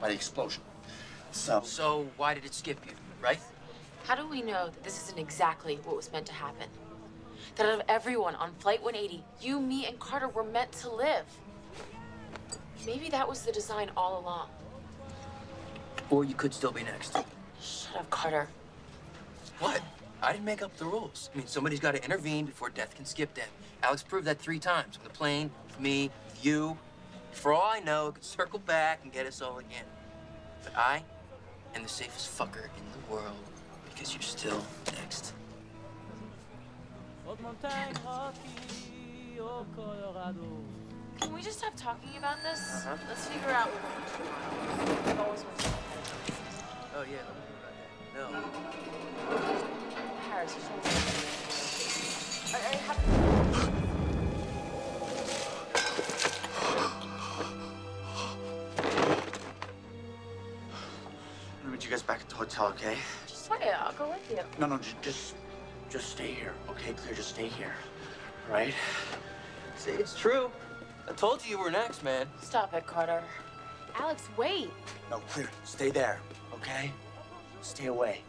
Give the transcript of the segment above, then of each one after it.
by the explosion. So, So why did it skip you, right? How do we know that this isn't exactly what was meant to happen? That out of everyone on Flight 180, you, me, and Carter were meant to live. Maybe that was the design all along. Or you could still be next. Shut up, Carter. What? I didn't make up the rules. I mean, somebody's got to intervene before death can skip them. Alex proved that three times on the plane, with me, with you. For all I know, it could circle back and get us all again. But I am the safest fucker in the world because you're still next. Haute montagne, rocky au Colorado. Can we just stop talking about this? Uh-huh. Let's figure out what we're. I've always wanted to Oh, yeah, let me hear about that. No. Paris. I'm meet you guys back at the hotel, okay? Just wait. I'll go with you. No, no, just, just, just stay here, okay? Clear, just stay here, all right? See, it's true. I told you you were next, man. Stop it, Carter. Alex, wait. No, Clear, stay there, okay? Stay away.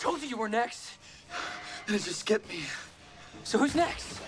Told you you were next. And it just skipped me. So who's next?